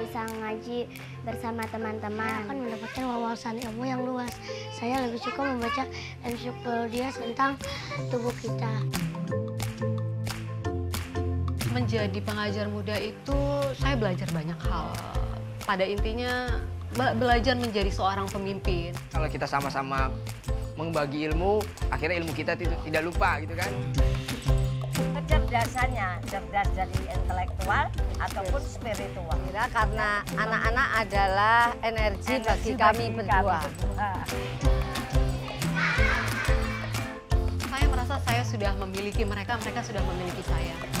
bisa ngaji bersama teman-teman. akan mendapatkan wawasan ilmu yang luas. Saya lebih suka membaca ensiklopedia tentang tubuh kita. Menjadi pengajar muda itu saya belajar banyak hal. Pada intinya be- belajar menjadi seorang pemimpin. Kalau kita sama-sama membagi ilmu, akhirnya ilmu kita tidak, tidak lupa gitu kan. Kecerdasannya cerdas dari intelektual ataupun spiritual Kira karena anak-anak adalah energi, bagi kami berdua. Saya merasa saya sudah memiliki mereka, mereka sudah memiliki saya.